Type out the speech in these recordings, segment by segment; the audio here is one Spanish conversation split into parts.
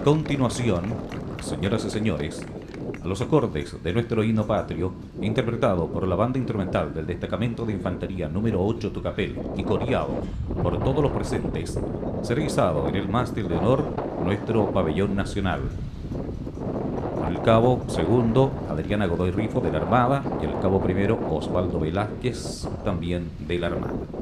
A continuación, señoras y señores, a los acordes de nuestro himno patrio, interpretado por la banda instrumental del Destacamento de Infantería número 8 Tucapel y coreado por todos los presentes, será izado en el mástil de honor nuestro pabellón nacional. Con el cabo segundo, Adriana Godoy Rifo de la Armada y el cabo primero, Osvaldo Velázquez, también de la Armada.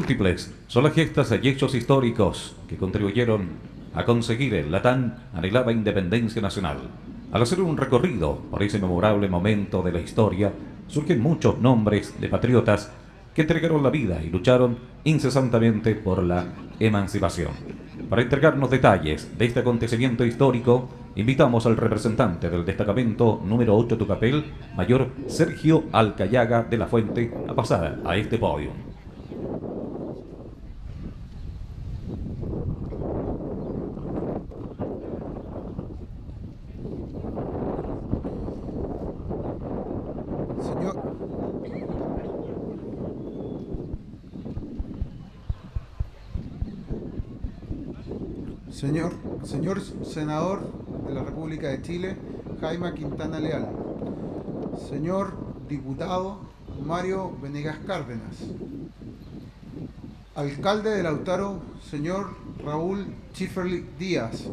Múltiples son las gestas y hechos históricos que contribuyeron a conseguir la tan anhelada independencia nacional. Al hacer un recorrido por ese memorable momento de la historia, surgen muchos nombres de patriotas que entregaron la vida y lucharon incesantemente por la emancipación. Para entregarnos detalles de este acontecimiento histórico, invitamos al representante del destacamento número 8 Tucapel, mayor Sergio Alcayaga de la Fuente, a pasar a este podio. Señor, señor senador de la República de Chile, Jaime Quintana Leal. Señor diputado Mario Venegas Cárdenas. Alcalde de Lautaro, señor Raúl Schifferly Díaz.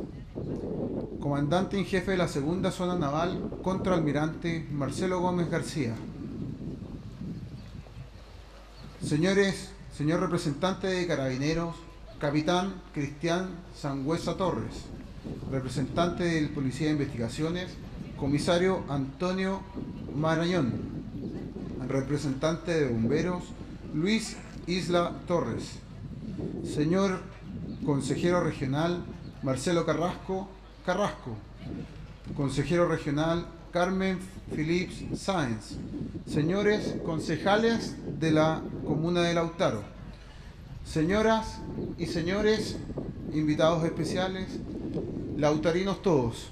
Comandante en jefe de la segunda zona naval, contraalmirante Marcelo Gómez García. Señores, señor representante de Carabineros, Capitán Cristian Sangüesa Torres, representante del Policía de Investigaciones, Comisario Antonio Marañón, representante de Bomberos, Luis Isla Torres, señor Consejero Regional Marcelo Carrasco Carrasco, Consejero Regional Carmen Philips Sáenz, señores concejales de la Comuna de Lautaro, Señoras y señores, invitados especiales, lautarinos todos.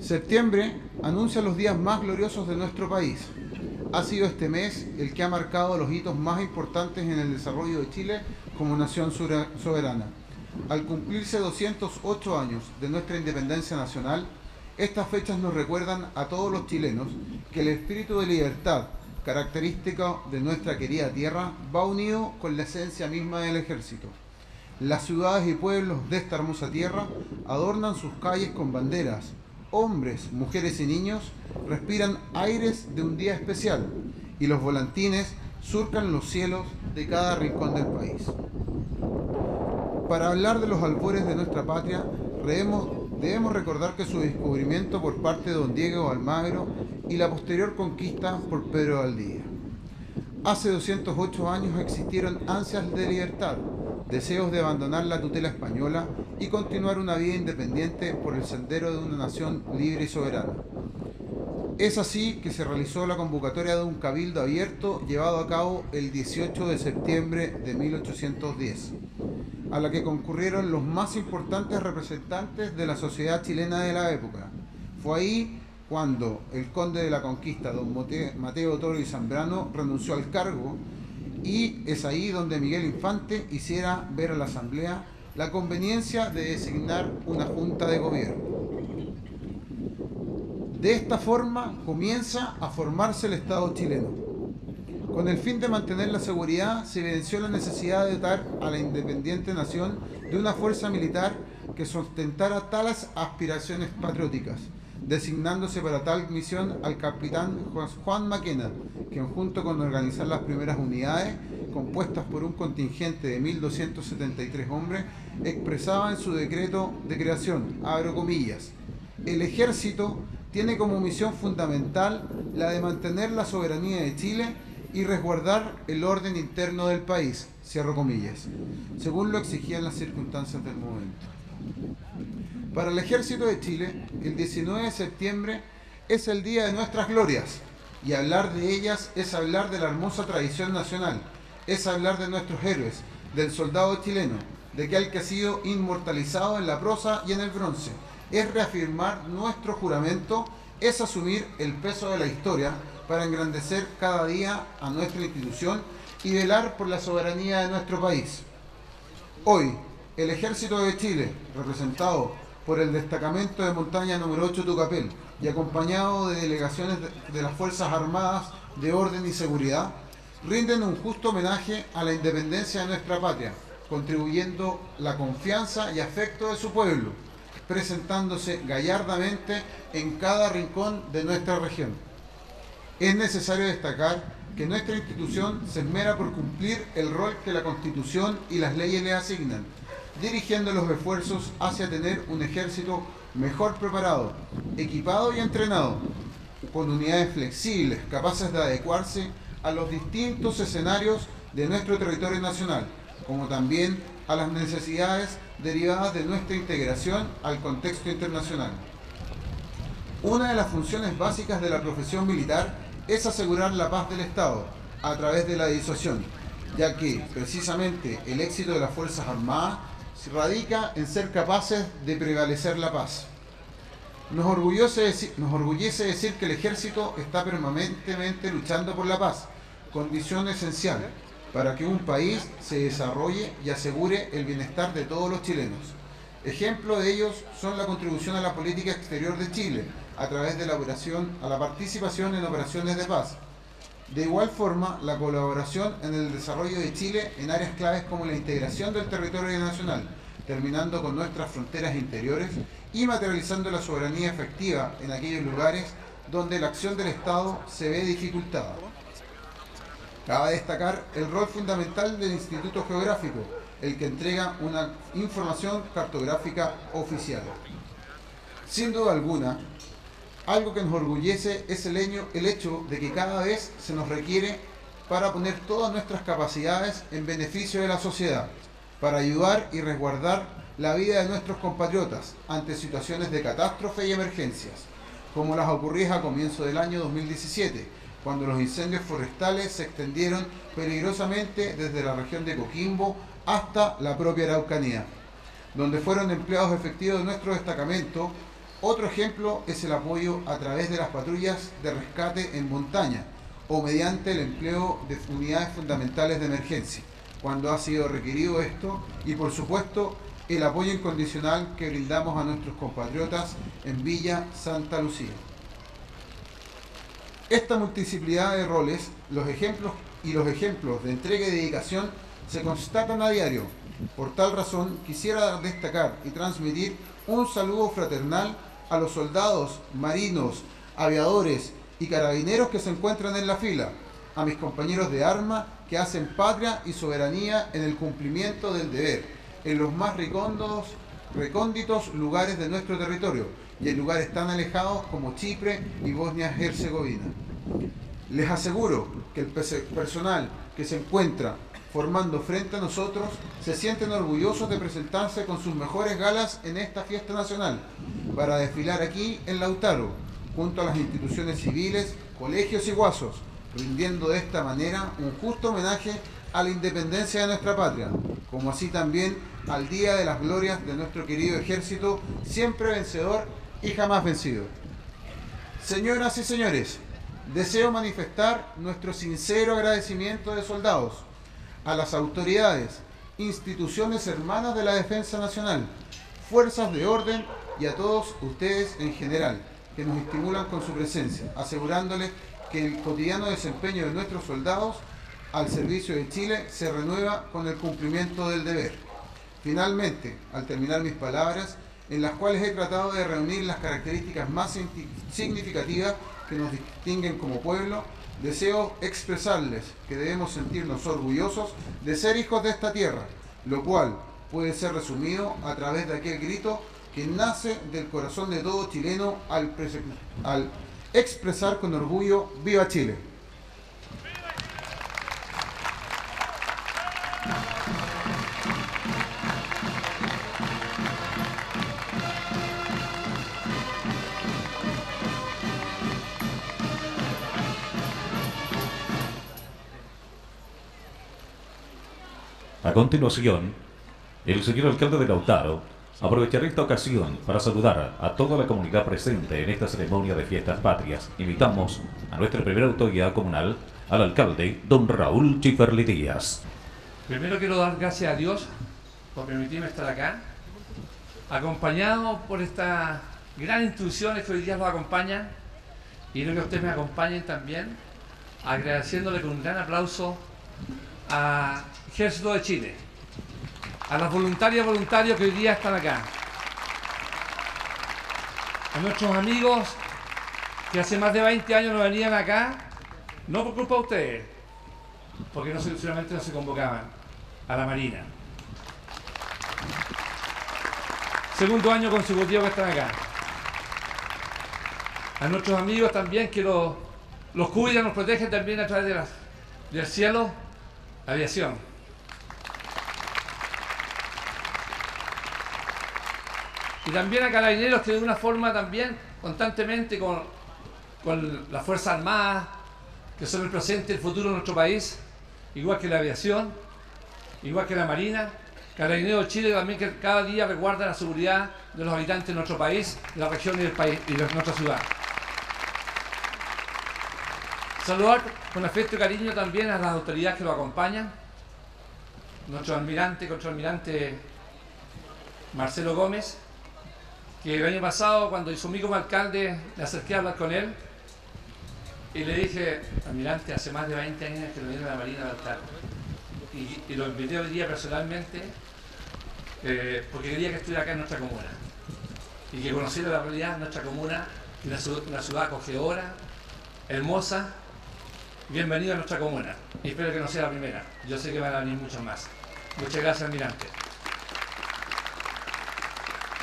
Septiembre anuncia los días más gloriosos de nuestro país. Ha sido este mes el que ha marcado los hitos más importantes en el desarrollo de Chile como nación soberana. Al cumplirse 208 años de nuestra independencia nacional, estas fechas nos recuerdan a todos los chilenos que el espíritu de libertad, característica de nuestra querida tierra, va unido con la esencia misma del ejército. Las ciudades y pueblos de esta hermosa tierra adornan sus calles con banderas. Hombres, mujeres y niños respiran aires de un día especial y los volantines surcan los cielos de cada rincón del país. Para hablar de los albores de nuestra patria, debemos, recordar que su descubrimiento por parte de don Diego Almagro y la posterior conquista por Pedro Valdivia. Hace 208 años existieron ansias de libertad, deseos de abandonar la tutela española y continuar una vida independiente por el sendero de una nación libre y soberana. Es así que se realizó la convocatoria de un cabildo abierto llevado a cabo el 18 de septiembre de 1810, a la que concurrieron los más importantes representantes de la sociedad chilena de la época. Fue ahí cuando el conde de la conquista, don Mateo Toro y Zambrano, renunció al cargo y es ahí donde Miguel Infante hiciera ver a la Asamblea la conveniencia de designar una junta de gobierno. De esta forma comienza a formarse el Estado chileno. Con el fin de mantener la seguridad, se evidenció la necesidad de dotar a la independiente nación de una fuerza militar que sustentara tales aspiraciones patrióticas, designándose para tal misión al capitán Juan Maquena, quien junto con organizar las primeras unidades, compuestas por un contingente de 1.273 hombres, expresaba en su decreto de creación, abro comillas, el ejército tiene como misión fundamental la de mantener la soberanía de Chile y resguardar el orden interno del país, cierro comillas, según lo exigían las circunstancias del momento. Para el ejército de Chile, el 19 de septiembre es el día de nuestras glorias, y hablar de ellas es hablar de la hermosa tradición nacional, es hablar de nuestros héroes, del soldado chileno, de aquel que ha sido inmortalizado en la prosa y en el bronce, es reafirmar nuestro juramento, es asumir el peso de la historia para engrandecer cada día a nuestra institución y velar por la soberanía de nuestro país. Hoy, el Ejército de Chile, representado por el Destacamento de Montaña número 8 Tucapel y acompañado de delegaciones de las Fuerzas Armadas de Orden y Seguridad, rinden un justo homenaje a la independencia de nuestra patria, contribuyendo la confianza y afecto de su pueblo presentándose gallardamente en cada rincón de nuestra región. Es necesario destacar que nuestra institución se esmera por cumplir el rol que la Constitución y las leyes le asignan, dirigiendo los esfuerzos hacia tener un ejército mejor preparado, equipado y entrenado, con unidades flexibles, capaces de adecuarse a los distintos escenarios de nuestro territorio nacional, como también a las necesidades derivadas de nuestra integración al contexto internacional. Una de las funciones básicas de la profesión militar es asegurar la paz del Estado a través de la disuasión, ya que precisamente el éxito de las Fuerzas Armadas radica en ser capaces de prevalecer la paz. Nos orgullece, nos orgullece decir que el ejército está permanentemente luchando por la paz, condición esencial para que un país se desarrolle y asegure el bienestar de todos los chilenos. Ejemplo de ellos son la contribución a la política exterior de Chile, a través de la operación, a la participación en operaciones de paz. De igual forma, la colaboración en el desarrollo de Chile en áreas claves como la integración del territorio nacional, terminando con nuestras fronteras interiores y materializando la soberanía efectiva en aquellos lugares donde la acción del Estado se ve dificultada. Cabe destacar el rol fundamental del Instituto Geográfico, el que entrega una información cartográfica oficial. Sin duda alguna, algo que nos orgullece es el, hecho de que cada vez se nos requiere para poner todas nuestras capacidades en beneficio de la sociedad, para ayudar y resguardar la vida de nuestros compatriotas ante situaciones de catástrofe y emergencias, como las ocurridas a comienzo del año 2017, cuando los incendios forestales se extendieron peligrosamente desde la región de Coquimbo hasta la propia Araucanía, donde fueron empleados efectivos de nuestro destacamento. Otro ejemplo es el apoyo a través de las patrullas de rescate en montaña o mediante el empleo de unidades fundamentales de emergencia, cuando ha sido requerido esto, y por supuesto el apoyo incondicional que brindamos a nuestros compatriotas en Villa Santa Lucía. Esta multiplicidad de roles, los ejemplos y los ejemplos de entrega y dedicación se constatan a diario. Por tal razón, quisiera destacar y transmitir un saludo fraternal a los soldados, marinos, aviadores y carabineros que se encuentran en la fila, a mis compañeros de arma que hacen patria y soberanía en el cumplimiento del deber, en los más recónditos, recónditos lugares de nuestro territorio y en lugares tan alejados como Chipre y Bosnia-Herzegovina. Les aseguro que el personal que se encuentra formando frente a nosotros se sienten orgullosos de presentarse con sus mejores galas en esta fiesta nacional para desfilar aquí en Lautaro, junto a las instituciones civiles, colegios y guasos, rindiendo de esta manera un justo homenaje a la independencia de nuestra patria, como así también al Día de las Glorias de nuestro querido ejército, siempre vencedor y jamás vencido. Señoras y señores, deseo manifestar nuestro sincero agradecimiento de soldados a las autoridades, instituciones hermanas de la Defensa Nacional, fuerzas de orden y a todos ustedes en general, que nos estimulan con su presencia, asegurándoles que el cotidiano desempeño de nuestros soldados al servicio de Chile se renueva con el cumplimiento del deber. Finalmente, al terminar mis palabras, en las cuales he tratado de reunir las características más significativas que nos distinguen como pueblo, deseo expresarles que debemos sentirnos orgullosos de ser hijos de esta tierra, lo cual puede ser resumido a través de aquel grito que nace del corazón de todo chileno al, al expresar con orgullo ¡Viva Chile! A continuación, el señor alcalde de Lautaro aprovechará esta ocasión para saludar a toda la comunidad presente en esta ceremonia de fiestas patrias. Invitamos a nuestra primera autoridad comunal, al alcalde, don Raúl Chiferli Díaz. Primero quiero dar gracias a Dios por permitirme estar acá, acompañado por estas grandes instituciones que hoy día nos acompañan y lo que ustedes me acompañen también, agradeciéndole con un gran aplauso a Ejército de Chile, a las voluntarias y voluntarios que hoy día están acá, a nuestros amigos que hace más de 20 años no venían acá, no por culpa de ustedes, porque no solamente no se convocaban a la Marina. Segundo año consecutivo que están acá. A nuestros amigos también que los, los cuidan, los protegen también a través de las, del cielo, aviación. Y también a carabineros que de una forma también constantemente con, con las Fuerzas Armadas, que son el presente y el futuro de nuestro país, igual que la aviación, igual que la Marina, Carabineros de Chile también que cada día resguarda la seguridad de los habitantes de nuestro país, de la región y del país y de nuestra ciudad. Saludar con afecto y cariño también a las autoridades que lo acompañan, nuestro almirante, contraalmirante Marcelo Gómez, que el año pasado, cuando hizo mí como alcalde, me acerqué a hablar con él y le dije, almirante, hace más de 20 años que lo viene a la Marina de. Y, lo invité hoy día personalmente eh, porque quería que estuviera acá en nuestra comuna y que conociera la realidad de nuestra comuna, una, una ciudad acogedora, hermosa. Bienvenido a nuestra comuna y espero que no sea la primera. Yo sé que van a venir muchos más. Muchas gracias, almirante.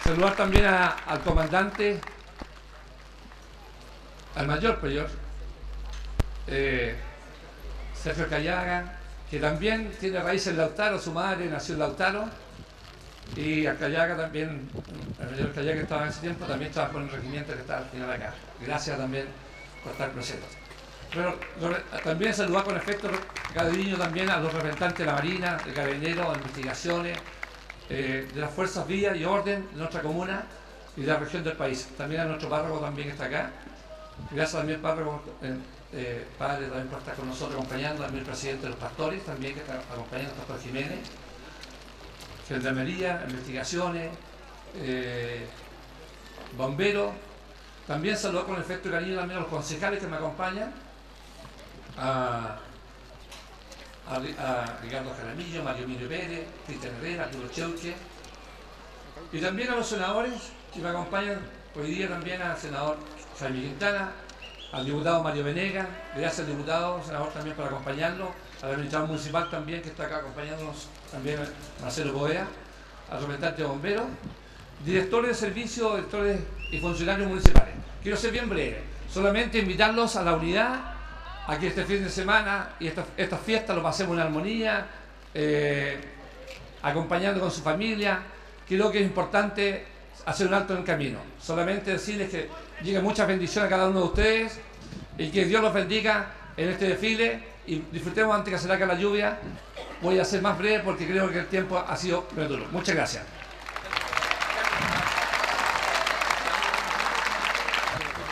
Saludar también al comandante, al mayor mayor, eh, Sergio Callaga, que también tiene raíces en Lautaro, su madre nació en Lautaro, y a Callaga también, el mayor Callaga que estaba en ese tiempo, también estaba con el regimiento que está al final acá. Gracias también por estar presentes. Pero también saludar con efecto cariño también a los representantes de la Marina, de Carabineros, de Investigaciones, eh, de las fuerzas vía y orden de nuestra comuna y de la región del país. También a nuestro párroco también está acá. Gracias también párroco, eh, eh, padre también por estar con nosotros acompañando, también el presidente de los pastores también que está acompañando Pastor Jiménez, Gendarmería, investigaciones, bomberos. También saludo con efecto de cariño también a los concejales que me acompañan, a a, Ricardo Jaramillo, Mario Emilio Pérez, Cristian Herrera, Arturo Cheuque, y también a los senadores que me acompañan hoy día también al senador Jaime Quintana, al diputado Mario Venega, gracias al diputado, senador también por acompañarlo, al administrador municipal también que está acá acompañándonos, también Marcelo Boea, al representante de bomberos, directores de servicios, directores y funcionarios municipales. Quiero ser bien breve, solamente invitarlos a la unidad, a que este fin de semana y estas esta fiestas lo pasemos en armonía, eh, acompañando con su familia. Creo que es importante hacer un alto en el camino. Solamente decirles que lleguen muchas bendiciones a cada uno de ustedes y que Dios los bendiga en este desfile y disfrutemos antes que se haga la lluvia. Voy a ser más breve porque creo que el tiempo ha sido duro. Muchas gracias.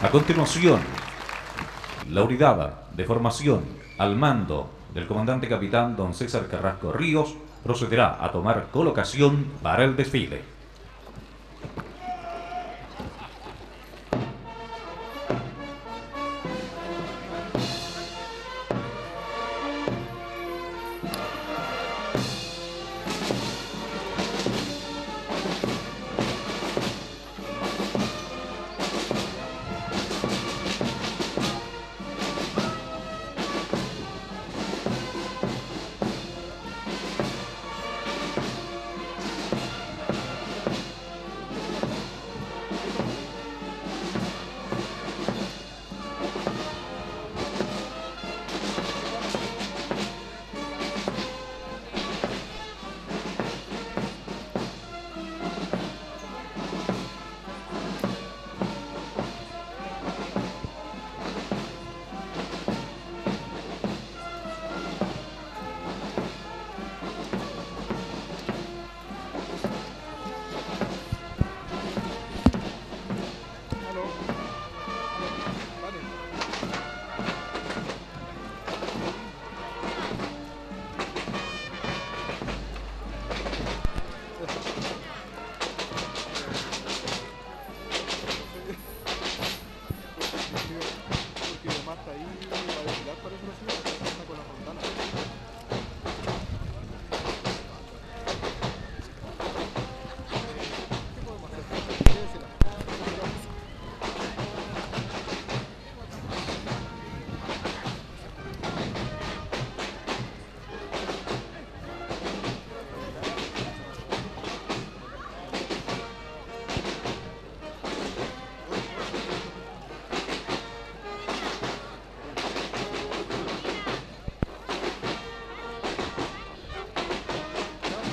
A continuación, la unidad de formación al mando del comandante capitán don César Carrasco Ríos procederá a tomar colocación para el desfile.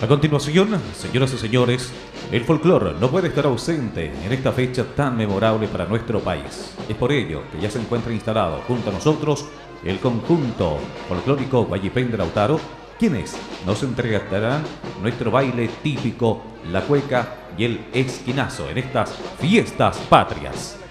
A continuación, señoras y señores, el folclore no puede estar ausente en esta fecha tan memorable para nuestro país. Es por ello que ya se encuentra instalado junto a nosotros el conjunto folclórico Guayipén de Lautaro, quienes nos entregarán nuestro baile típico, la cueca y el esquinazo en estas fiestas patrias.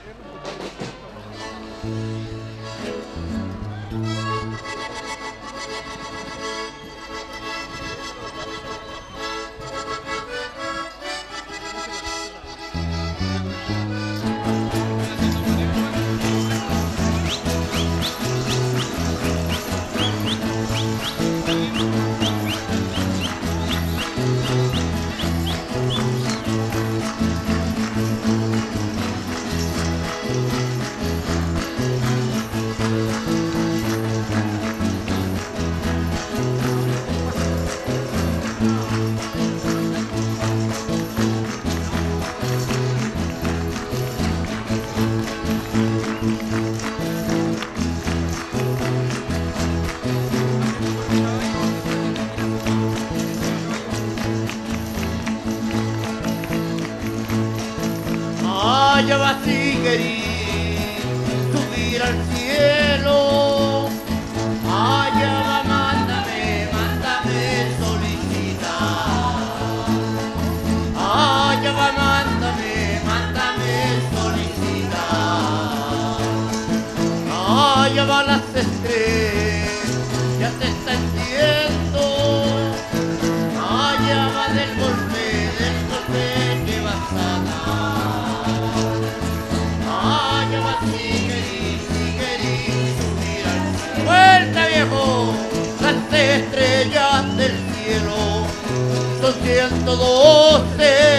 112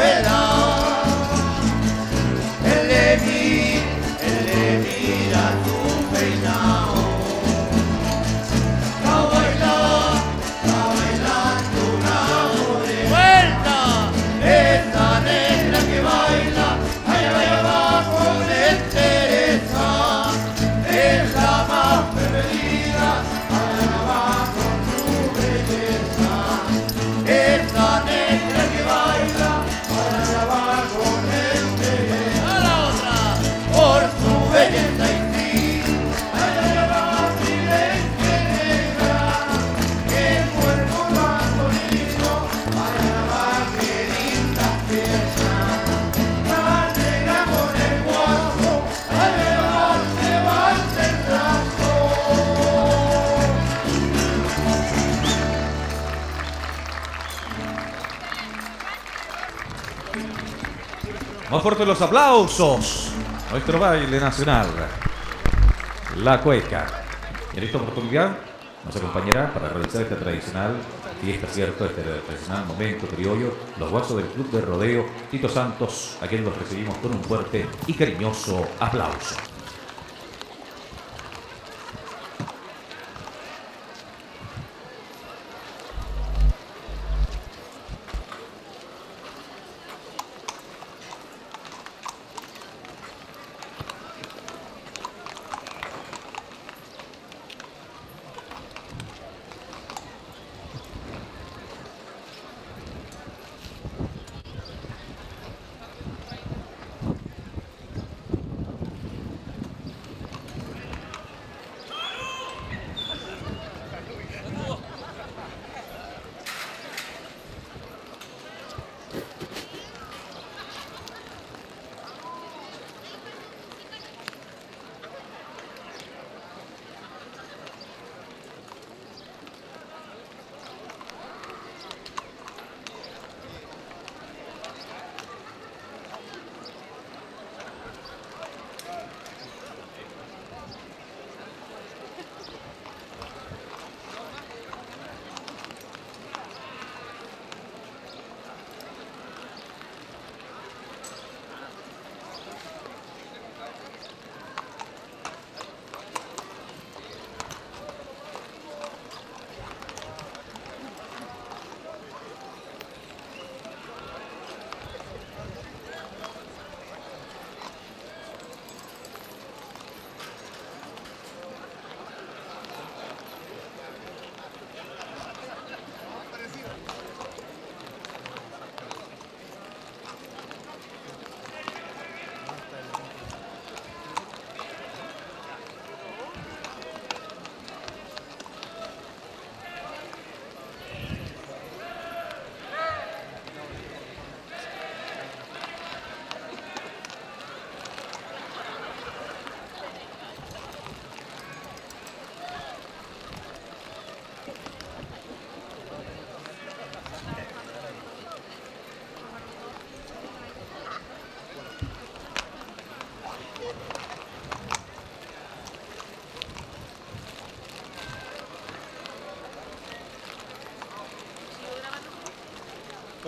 Manuela. Vamos los aplausos. Nuestro baile nacional. La cueca. En esta oportunidad nos acompañará para realizar esta tradicional fiesta, ¿cierto? Este tradicional momento criollo, los guasos del Club de Rodeo, Tito Santos, a quien los recibimos con un fuerte y cariñoso aplauso.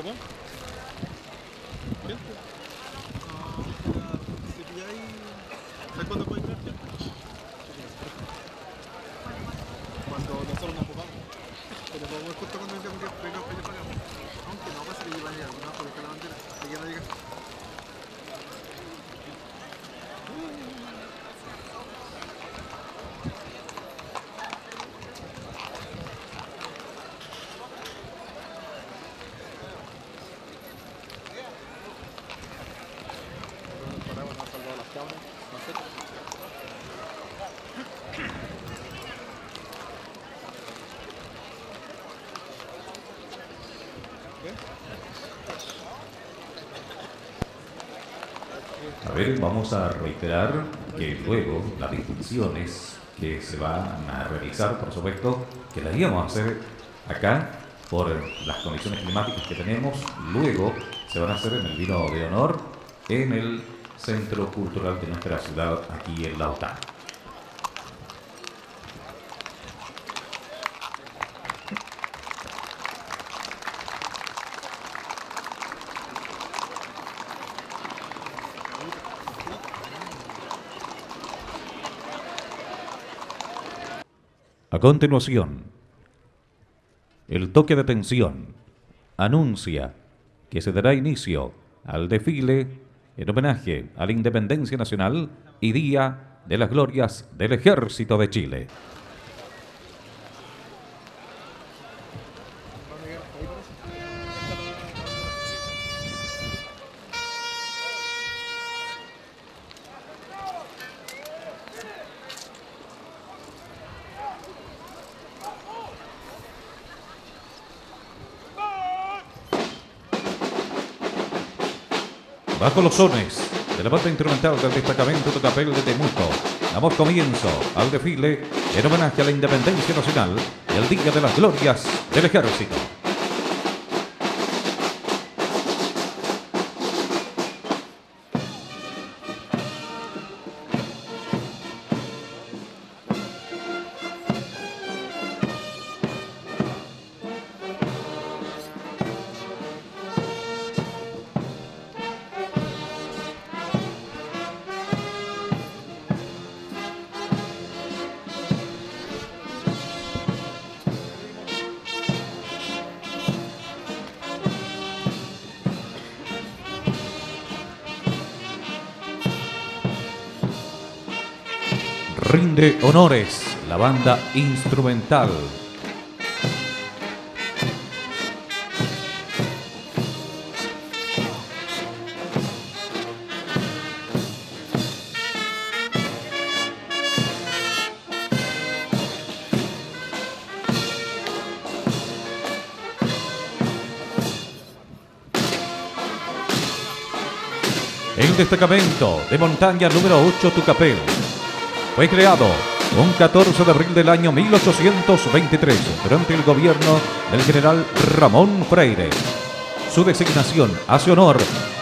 ¿Cómo? ¿Gente? Ah, si pilláis... ¿Sabes cuándo puede entrar gente? Cuando nosotros nos ocupamos. Pero como es justo cuando vengamos que vengamos para allá para acá. Aunque no pasa que llevan ya alguna porque está la bandera. Aquí no llega. Nos paramos, nos han salvado las cámaras. Nosotros. A ver, vamos a reiterar que luego las distinciones que se van a realizar, por supuesto, que las íbamos a hacer acá por las condiciones climáticas que tenemos, luego se van a hacer en el vino de honor en el Centro Cultural de nuestra ciudad, aquí en Lautaro. Continuación, el toque de atención anuncia que se dará inicio al desfile en homenaje a la Independencia Nacional y Día de las Glorias del Ejército de Chile. Bajo los sones de la banda instrumental del destacamento de Capel de Temuco, damos comienzo al desfile en homenaje a la Independencia Nacional y al Día de las Glorias del Ejército. Honores la banda instrumental. El destacamento de montaña número 8 Tucapel fue creado un 14 de abril del año 1823 durante el gobierno del general Ramón Freire. Su designación hace honor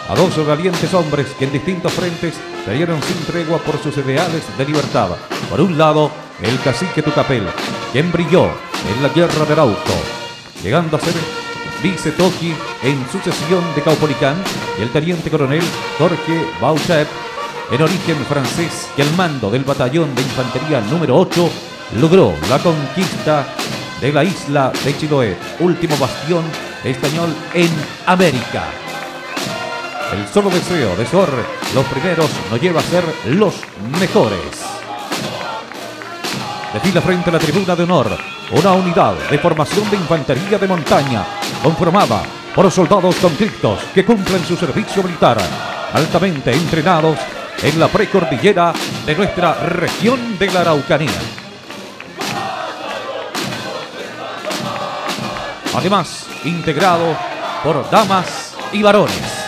a dos valientes hombres que en distintos frentes cayeron sin tregua por sus ideales de libertad. Por un lado, el cacique Tucapel, quien brilló en la guerra de Arauco, llegando a ser vicetoqui en sucesión de Caupolicán, y el teniente coronel Jorge Bauchet, en origen francés, que al mando del batallón de infantería número 8 logró la conquista de la isla de Chiloé, último bastión español en América. El solo deseo de ser los primeros nos lleva a ser los mejores. Desfila frente a la tribuna de honor una unidad de formación de infantería de montaña conformada por soldados convictos que cumplen su servicio militar, altamente entrenados en la precordillera de nuestra región de la Araucanía. Además, integrado por damas y varones.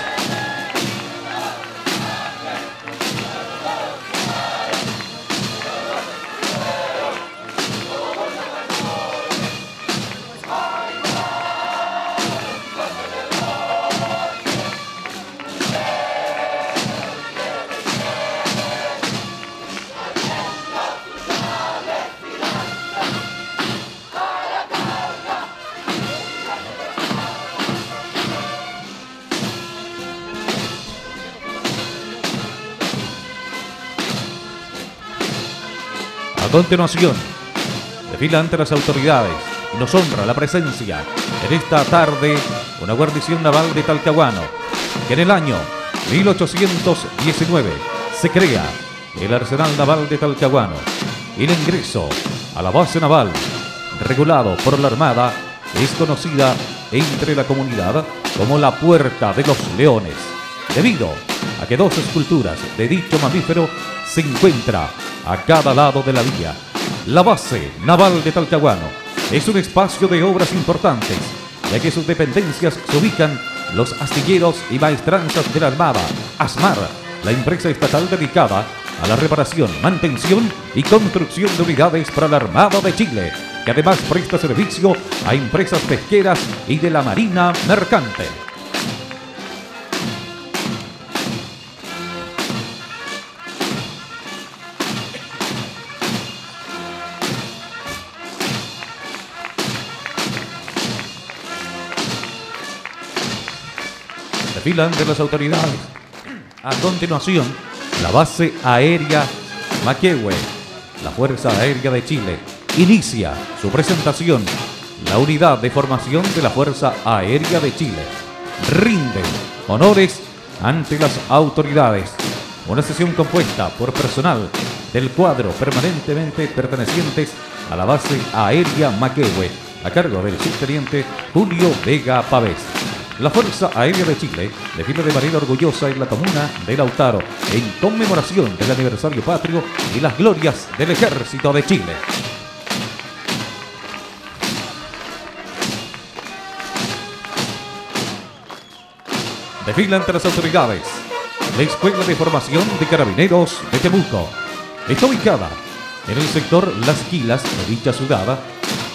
Continuación, desfila ante las autoridades y nos honra la presencia en esta tarde una guarnición naval de Talcahuano, que en el año 1819 se crea el Arsenal Naval de Talcahuano y el ingreso a la base naval regulado por la Armada es conocida entre la comunidad como la Puerta de los Leones, debido a que dos esculturas de dicho mamífero se encuentra a cada lado de la vía. La base naval de Talcahuano es un espacio de obras importantes, ya que sus dependencias se ubican los astilleros y maestranzas de la Armada, ASMAR, la empresa estatal dedicada a la reparación, mantención y construcción de unidades para la Armada de Chile, que además presta servicio a empresas pesqueras y de la Marina Mercante. Desfilan de las autoridades. A continuación, la base aérea Maquehue, la Fuerza Aérea de Chile, inicia su presentación. La unidad de formación de la Fuerza Aérea de Chile rinde honores ante las autoridades. Una sesión compuesta por personal del cuadro permanentemente pertenecientes a la base aérea Maquehue, a cargo del subteniente Julio Vega Pavés. La Fuerza Aérea de Chile desfila de manera orgullosa en la comuna de Lautaro en conmemoración del aniversario patrio y las glorias del Ejército de Chile. Desfila ante las autoridades la Escuela de Formación de Carabineros de Temuco. Está ubicada en el sector Las Quilas de dicha ciudad,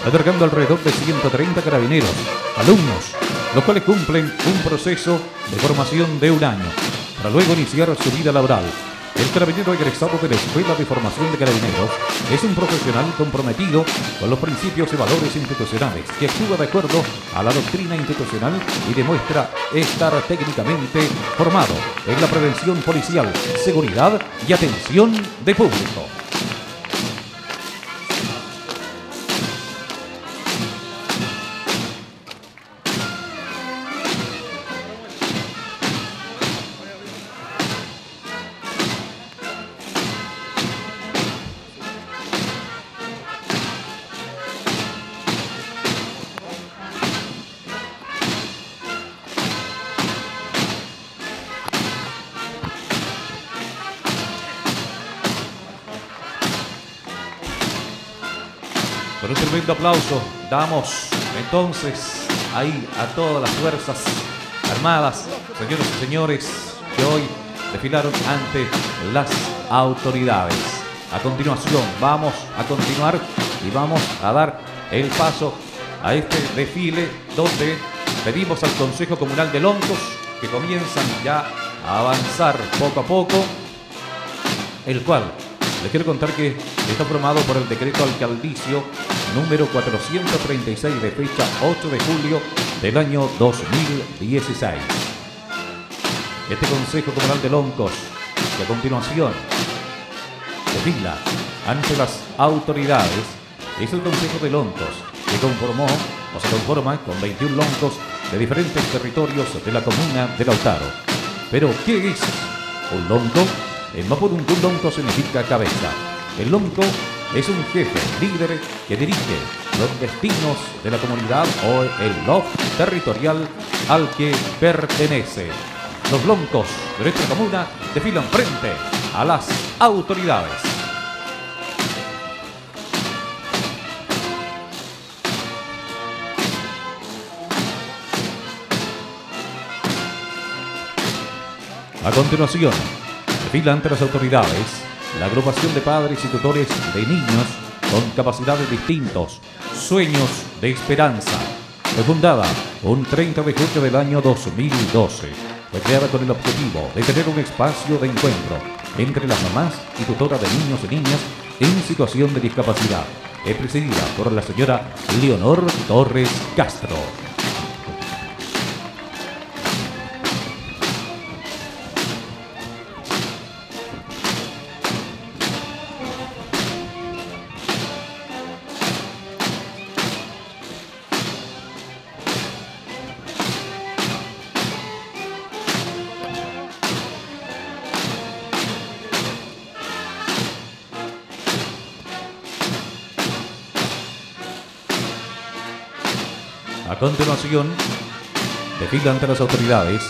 albergando alrededor de 130 carabineros, alumnos, los cuales cumplen un proceso de formación de un año, para luego iniciar su vida laboral. El carabinero egresado de la Escuela de Formación de Carabineros es un profesional comprometido con los principios y valores institucionales, que actúa de acuerdo a la doctrina institucional y demuestra estar técnicamente formado en la prevención policial, seguridad y atención de público. Tremendo aplauso damos entonces ahí a todas las fuerzas armadas, señoras y señores, que hoy desfilaron ante las autoridades. A continuación vamos a continuar y vamos a dar el paso a este desfile donde pedimos al Consejo Comunal de Loncos que comienzan ya a avanzar poco a poco, el cual les quiero contar que está formado por el decreto alcaldicio número 436 de fecha 8 de julio del año 2016. Este Consejo Comunal de Loncos, que a continuación desfila ante las autoridades, es el Consejo de Loncos, que conformó o se conforma con 21 loncos de diferentes territorios de la comuna de Lautaro. Pero, ¿qué es un lonco? El Mapudungun lonco significa cabeza. El lonco es un jefe, líder que dirige los destinos de la comunidad o el LOF territorial al que pertenece. Los loncos de nuestra comuna desfilan frente a las autoridades. A continuación, desfila ante las autoridades la agrupación de padres y tutores de niños con capacidades distintos, Sueños de Esperanza. Fue fundada un 30 de julio del año 2012. Fue creada con el objetivo de tener un espacio de encuentro entre las mamás y tutoras de niños y niñas en situación de discapacidad. Es presidida por la señora Leonor Torres Castro. A continuación, desfila ante las autoridades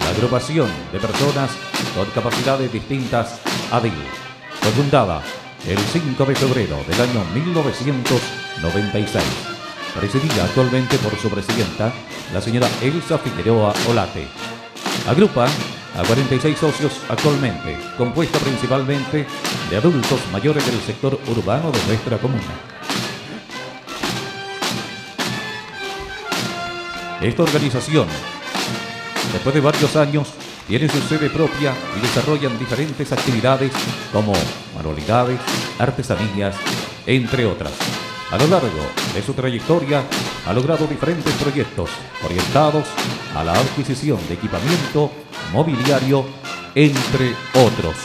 la agrupación de personas con capacidades distintas ADIL. Fue fundada el 5 de febrero del año 1996. Presidida actualmente por su presidenta, la señora Elsa Figueroa Olate. Agrupa a 46 socios actualmente, compuesta principalmente de adultos mayores del sector urbano de nuestra comuna. Esta organización, después de varios años, tiene su sede propia y desarrollan diferentes actividades como manualidades, artesanías, entre otras. A lo largo de su trayectoria ha logrado diferentes proyectos orientados a la adquisición de equipamiento, mobiliario, entre otros.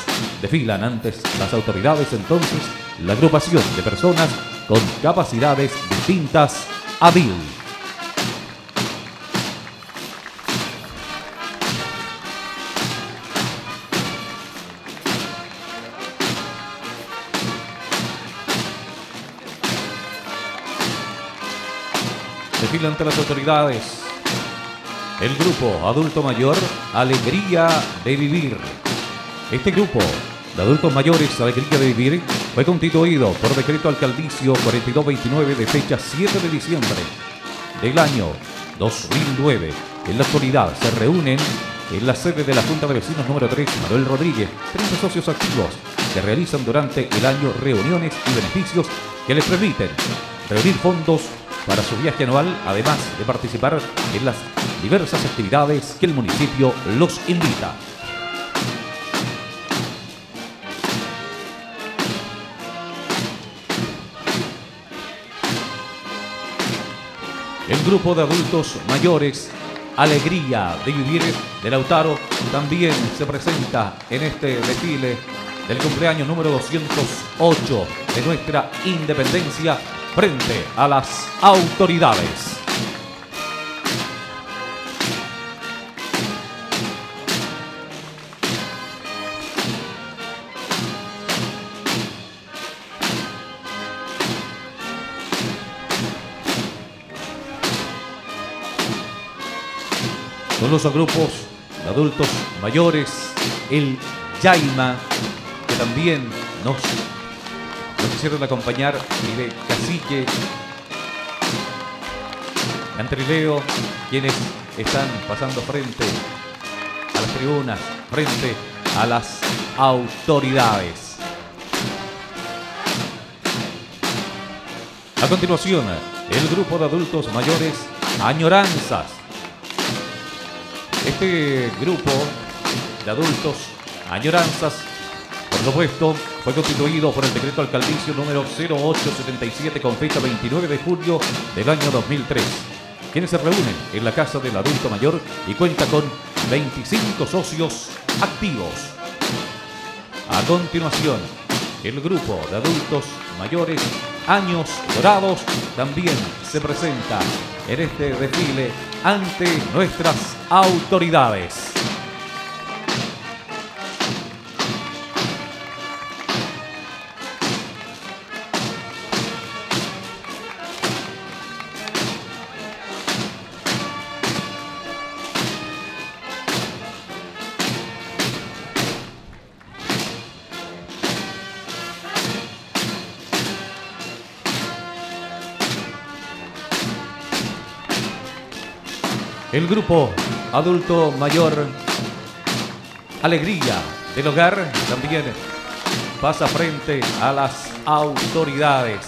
Desfilan antes las autoridades entonces la agrupación de personas con capacidades distintas ADIL. Ante las autoridades el grupo adulto mayor Alegría de Vivir. Este grupo de adultos mayores Alegría de Vivir fue constituido por decreto alcaldicio 4229 de fecha 7 de diciembre del año 2009. En la actualidad se reúnen en la sede de la Junta de Vecinos número 3, Manuel Rodríguez, 30 socios activos que realizan durante el año reuniones y beneficios que les permiten reunir fondos para su viaje anual, además de participar en las diversas actividades que el municipio los invita. El grupo de adultos mayores Alegría de Vivir de Lautaro también se presenta en este desfile del cumpleaños número 208 de nuestra independencia frente a las autoridades. Son los grupos de adultos mayores, el Yaima, que también nos quisieron acompañar de Cacique, Antrileo, quienes están pasando frente a las tribunas, frente a las autoridades. A continuación, el grupo de adultos mayores Añoranzas. Este grupo de adultos Añoranzas, por supuesto, fue constituido por el decreto alcaldicio número 0877 con fecha 29 de julio del año 2003, quienes se reúnen en la Casa del Adulto Mayor y cuenta con 25 socios activos. A continuación, el grupo de adultos mayores Años Dorados también se presenta en este desfile ante nuestras autoridades. Grupo adulto mayor Alegría del Hogar también pasa frente a las autoridades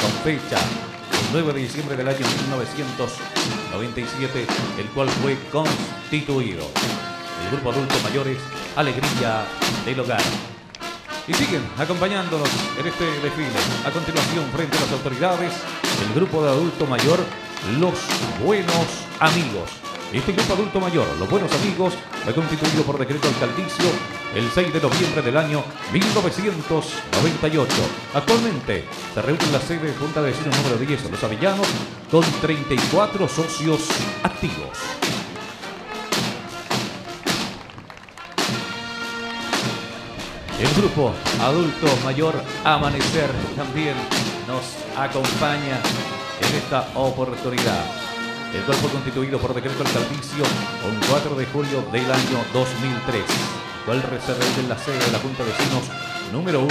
con fecha el 9 de diciembre del año 1997, el cual fue constituido. El grupo adulto mayores Alegría del Hogar. Y siguen acompañándonos en este desfile. A continuación, frente a las autoridades, el grupo de adulto mayor los Buenos Amigos. Este grupo adulto mayor, Los Buenos Amigos, fue constituido por decreto alcaldicio el 6 de noviembre del año 1998. Actualmente se reúne en la sede de Junta de Vecinos número 10, Los Avellanos, con 34 socios activos. El grupo adulto mayor Amanecer también nos acompaña en esta oportunidad. El cual fue constituido por decreto alcaldicio un 4 de julio del año 2003, cual se reúne en la sede de la Junta de Vecinos número 1,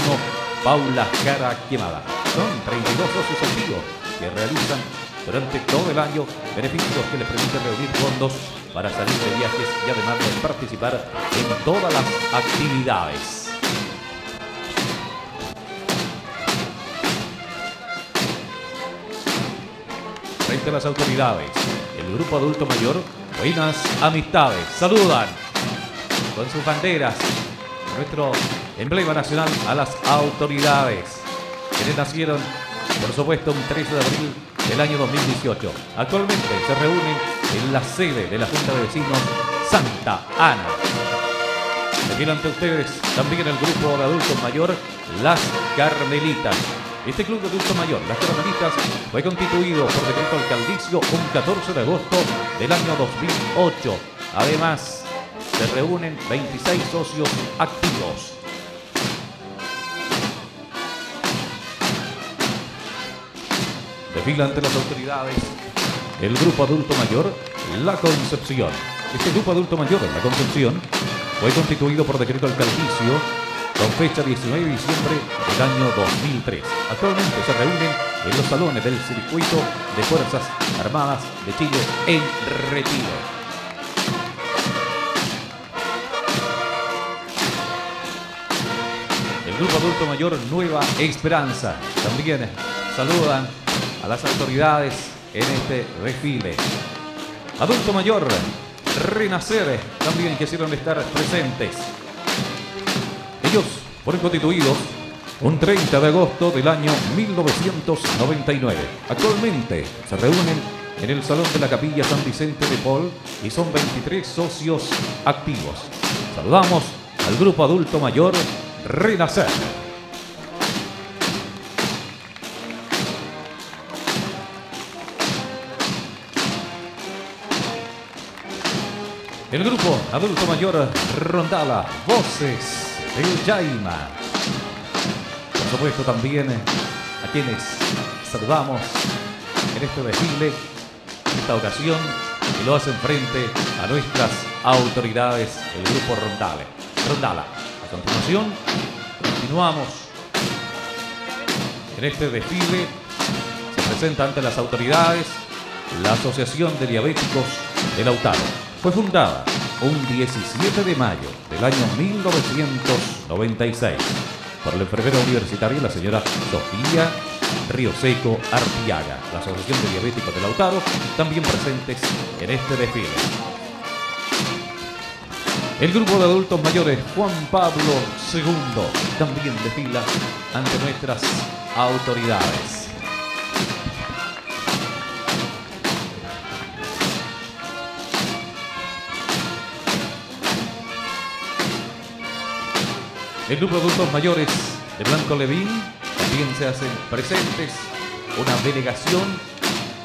Paula Cara Quemada. Son 32 socios activos que realizan durante todo el año beneficios que les permiten reunir fondos para salir de viajes y además de participar en todas las actividades. Frente a las autoridades, el grupo adulto mayor, buenas amistades, saludan con sus banderas, nuestro emblema nacional a las autoridades, quienes nacieron, por supuesto, un 13 de abril del año 2018. Actualmente se reúnen en la sede de la Junta de Vecinos Santa Ana. Aquí ante ustedes también el grupo de adultos mayor Las Carmelitas. Este club de adultos mayor, Las Carmelitas, fue constituido por decreto alcaldicio un 14 de agosto del año 2008. Además, se reúnen 26 socios activos. Desfila ante las autoridades el grupo adulto mayor La Concepción. Este grupo adulto mayor La Concepción fue constituido por decreto alcaldicio con fecha 19 de diciembre del año 2003. Actualmente se reúnen en los salones del Circuito de Fuerzas Armadas de Chile en Retiro. El grupo adulto mayor Nueva Esperanza también saludan a las autoridades en este desfile. Adulto mayor Renacer también quisieron estar presentes. Ellos fueron constituidos un 30 de agosto del año 1999. Actualmente se reúnen en el Salón de la Capilla San Vicente de Paul y son 23 socios activos. Saludamos al grupo adulto mayor Renacer. El grupo adulto mayor Rondala, Voces del Jaima. Por supuesto también a quienes saludamos en este desfile, en esta ocasión, y lo hacen frente a nuestras autoridades, el grupo Rondale. Rondala. A continuación, continuamos en este desfile. Se presenta ante las autoridades la Asociación de Diabéticos de Lautaro. Fue fundada un 17 de mayo del año 1996 por la enfermera universitaria la señora Sofía Río Seco Artiaga, la Asociación de Diabéticos de Lautaro, también presentes en este desfile. El grupo de adultos mayores Juan Pablo II también desfila ante nuestras autoridades. El grupo de adultos mayores de Blanco Levín también se hacen presentes una delegación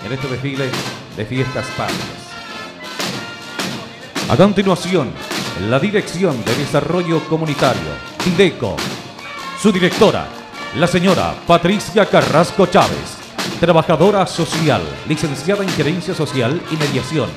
en este desfile de fiestas patrias. A continuación, la Dirección de Desarrollo Comunitario, DIDECO, su directora, la señora Patricia Carrasco Chávez, trabajadora social, licenciada en Gerencia Social y Mediación.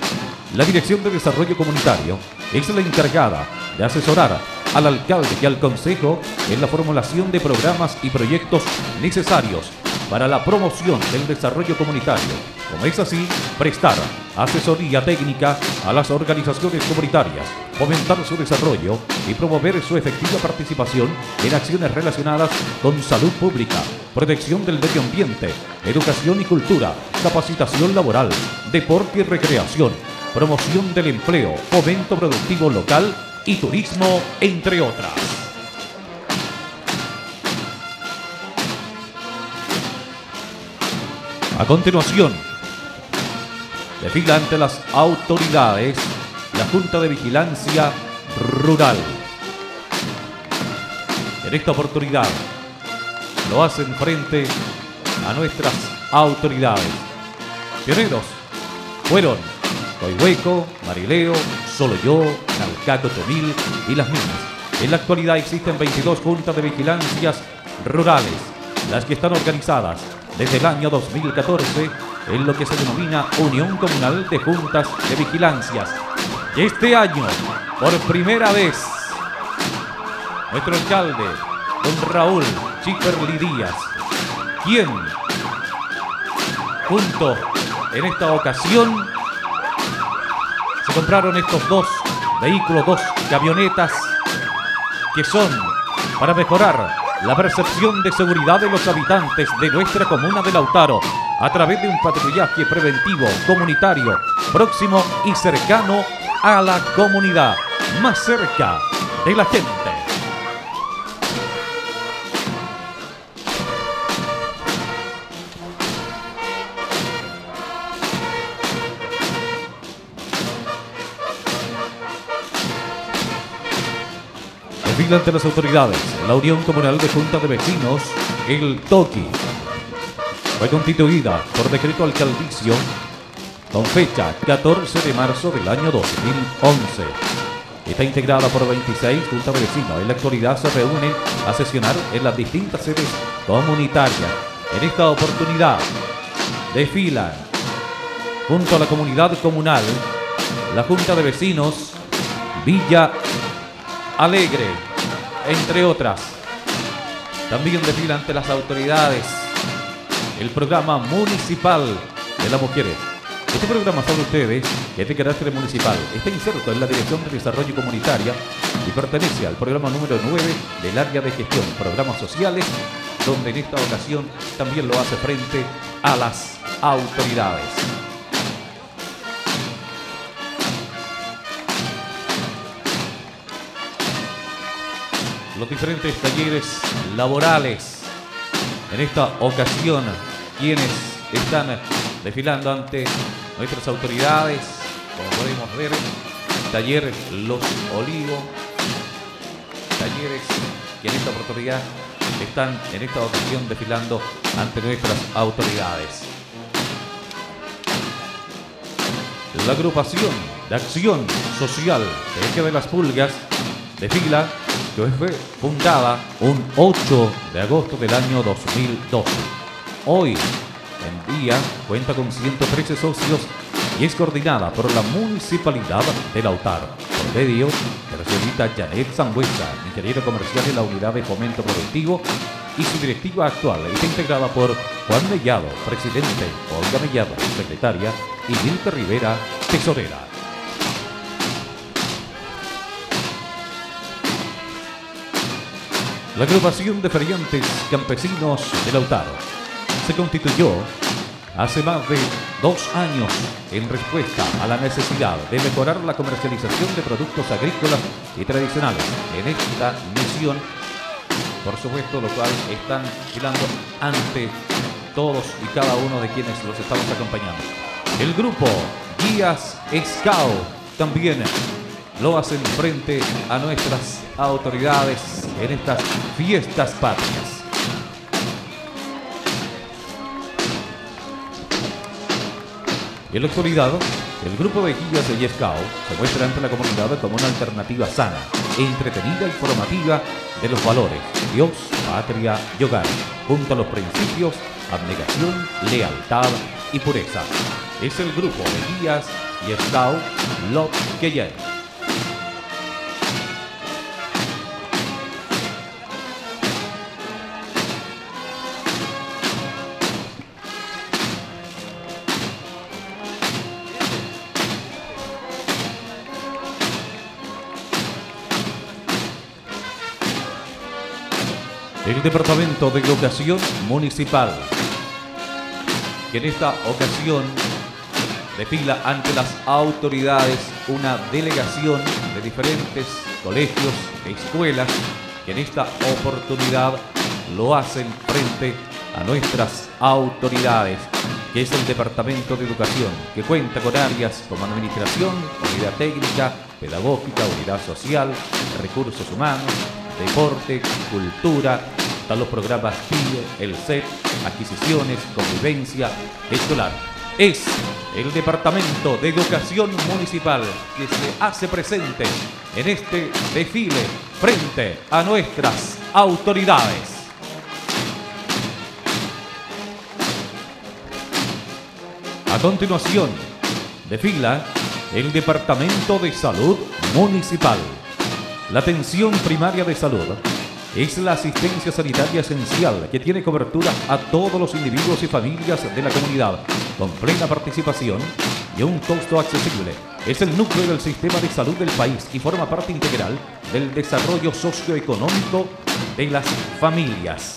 La Dirección de Desarrollo Comunitario es la encargada de asesorar al alcalde y al consejo en la formulación de programas y proyectos necesarios para la promoción del desarrollo comunitario. Como es así, prestar asesoría técnica a las organizaciones comunitarias, fomentar su desarrollo y promover su efectiva participación en acciones relacionadas con salud pública, protección del medio ambiente, educación y cultura, capacitación laboral, deporte y recreación, promoción del empleo, fomento productivo local y turismo, entre otras. A continuación, desfila ante las autoridades la Junta de Vigilancia Rural. En esta oportunidad lo hacen frente a nuestras autoridades. Pioneros fueron Coihueco, Marileo, Solo Yo, Nalcaco, Tomil y Las Minas. En la actualidad existen 22 juntas de vigilancias rurales, las que están organizadas desde el año 2014 en lo que se denomina Unión Comunal de Juntas de Vigilancias. Y este año, por primera vez, nuestro alcalde, don Raúl Chiperli Díaz, quien, junto en esta ocasión, se compraron estos dos vehículos, dos camionetas, que son para mejorar la percepción de seguridad de los habitantes de nuestra comuna de Lautaro a través de un patrullaje preventivo comunitario próximo y cercano a la comunidad, más cerca de la gente. Ante las autoridades la Unión Comunal de Junta de Vecinos, el TOKI. Fue constituida por decreto alcaldicio con fecha 14 de marzo del año 2011. Está integrada por 26 juntas de vecinos. En la actualidad se reúnen a sesionar en las distintas sedes comunitarias. En esta oportunidad desfilan junto a la comunidad comunal la Junta de Vecinos Villa Alegre, entre otras. También desfila ante las autoridades el programa municipal de la mujer. Este programa sobre ustedes es de carácter municipal. Está inserto en la Dirección de Desarrollo Comunitaria y pertenece al programa número 9 del área de gestión, programas sociales, donde en esta ocasión también lo hace frente a las autoridades. Los diferentes talleres laborales en esta ocasión, quienes están desfilando ante nuestras autoridades, como podemos ver, taller Los Olivos, talleres que en esta oportunidad están en esta ocasión desfilando ante nuestras autoridades. La agrupación de acción social de Eje de las Pulgas desfila que fue fundada un 8 de agosto del año 2012. Hoy en día cuenta con 113 socios y es coordinada por la Municipalidad de Lautaro, por medio de la Janet Zambuesa, ingeniero comercial en la Unidad de Fomento Productivo, y su directiva actual está integrada por Juan Mellado, presidente, Olga Mellado, secretaria, y Milka Rivera, tesorera. La agrupación de feriantes campesinos de Lautaro se constituyó hace más de dos años en respuesta a la necesidad de mejorar la comercialización de productos agrícolas y tradicionales en esta misión, por supuesto, lo cual están girando ante todos y cada uno de quienes los estamos acompañando. El grupo Guías Scout también lo hacen frente a nuestras autoridades en estas fiestas patrias. En la actualidad, el grupo de guías de Yescao se muestra ante la comunidad como una alternativa sana, entretenida y formativa de los valores Dios, patria y hogar, junto a los principios abnegación, lealtad y pureza. Es el grupo de guías Yescao Lot Keyen. El Departamento de Educación Municipal, que en esta ocasión desfila ante las autoridades una delegación de diferentes colegios e escuelas que en esta oportunidad lo hacen frente a nuestras autoridades, que es el Departamento de Educación, que cuenta con áreas como administración, unidad técnica, pedagógica, unidad social, recursos humanos, deporte, cultura, están los programas PIE, el CEP, adquisiciones, convivencia escolar. Es el Departamento de Educación Municipal que se hace presente en este desfile frente a nuestras autoridades. A continuación, desfila el Departamento de Salud Municipal. La atención primaria de salud es la asistencia sanitaria esencial que tiene cobertura a todos los individuos y familias de la comunidad, con plena participación y un costo accesible. Es el núcleo del sistema de salud del país y forma parte integral del desarrollo socioeconómico de las familias.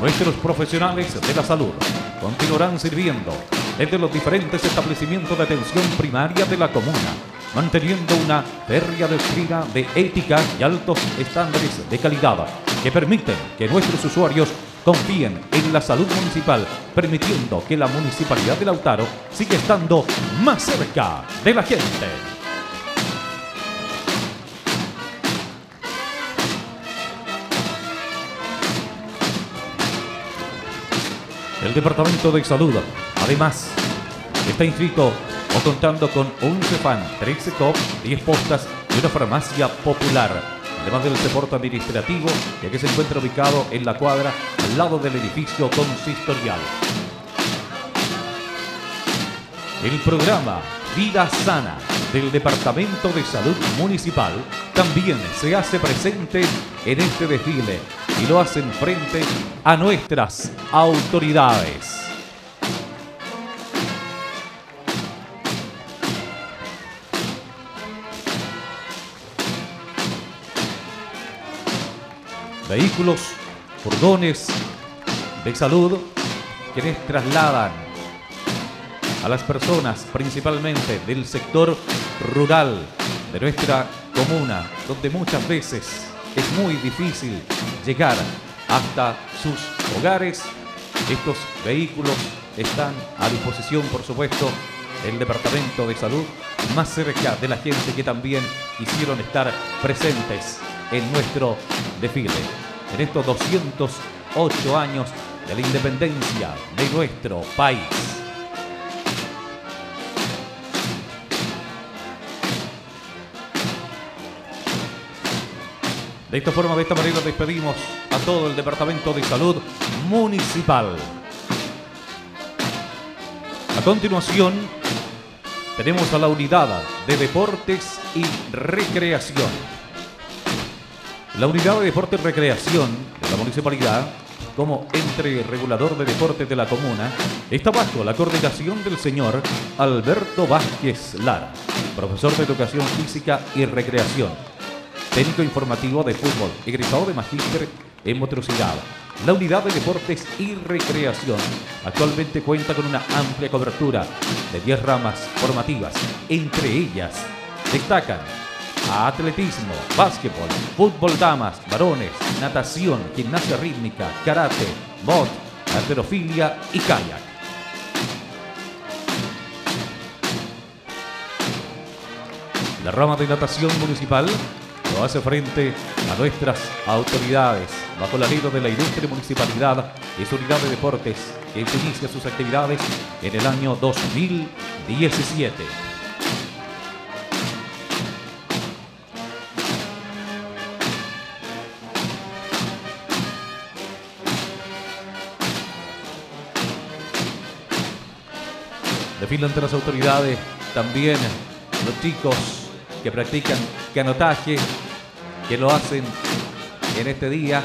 Nuestros profesionales de la salud continuarán sirviendo desde los diferentes establecimientos de atención primaria de la comuna, manteniendo una férrea doctrina de ética y altos estándares de calidad que permiten que nuestros usuarios confíen en la salud municipal, permitiendo que la municipalidad de Lautaro siga estando más cerca de la gente. El Departamento de Salud, además, está inscrito contando con un CEFAN, 13 COP, 10 postas y una farmacia popular. Además del soporte administrativo, ya que se encuentra ubicado en la cuadra al lado del edificio consistorial. El programa Vida Sana del Departamento de Salud Municipal también se hace presente en este desfile y lo hacen frente a nuestras autoridades. Vehículos, furgones de salud quienes trasladan a las personas principalmente del sector rural de nuestra comuna, donde muchas veces es muy difícil llegar hasta sus hogares. Estos vehículos están a disposición, por supuesto, del Departamento de Salud, más cerca de la gente que también quisieron estar presentes en nuestro desfile. En estos 208 años de la independencia de nuestro país. De esta forma, de esta manera, despedimos a todo el Departamento de Salud Municipal. A continuación, tenemos a la Unidad de Deportes y Recreación. La Unidad de Deportes y Recreación de la Municipalidad, como entre regulador de deportes de la comuna, está bajo la coordinación del señor Alberto Vázquez Lara, profesor de Educación Física y Recreación técnico informativo de fútbol, egresado de magíster en motricidad. La unidad de deportes y recreación actualmente cuenta con una amplia cobertura de 10 ramas formativas. Entre ellas destacan atletismo, básquetbol, fútbol damas, varones, natación, gimnasia rítmica, karate, bot, alterofilia y kayak. La rama de natación municipal lo hace frente a nuestras autoridades bajo la ley de la ilustre municipalidad y su unidad de deportes que inicia sus actividades en el año 2017. Desfilan ante las autoridades también los chicos que practican canotaje, que lo hacen en este día,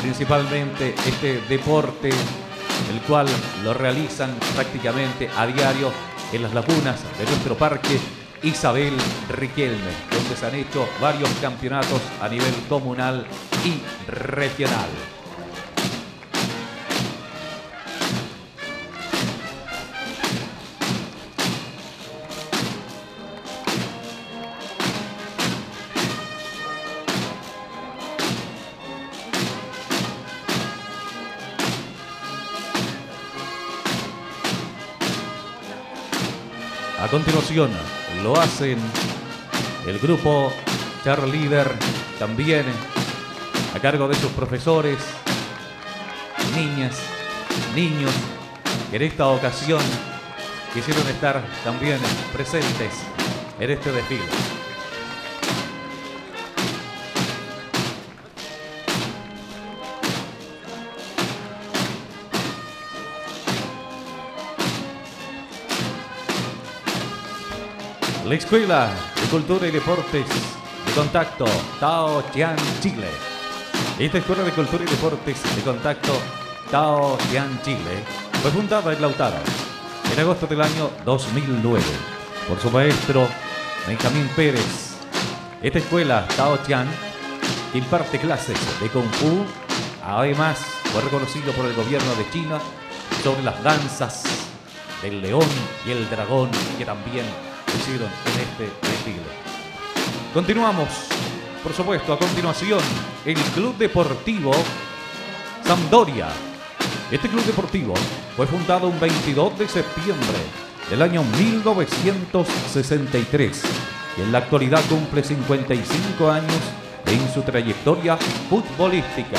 principalmente este deporte, el cual lo realizan prácticamente a diario en las lagunas de nuestro parque Isabel Riquelme, donde se han hecho varios campeonatos a nivel comunal y regional. A continuación lo hacen el grupo Leader también a cargo de sus profesores, niñas, niños, que en esta ocasión quisieron estar también presentes en este desfile. La Escuela de Cultura y Deportes de Contacto Tao Tian Chile. Esta Escuela de Cultura y Deportes de Contacto Tao Tian Chile fue fundada en Lautaro en agosto del año 2009 por su maestro Benjamín Pérez. Esta escuela Tao Tian imparte clases de Kung Fu. Además, fue reconocido por el gobierno de China sobre las danzas del león y el dragón que también hicieron en este desfile. Continuamos, por supuesto, a continuación, el Club Deportivo Sampdoria. Este club deportivo fue fundado un 22 de septiembre del año 1963 y en la actualidad cumple 55 años en su trayectoria futbolística.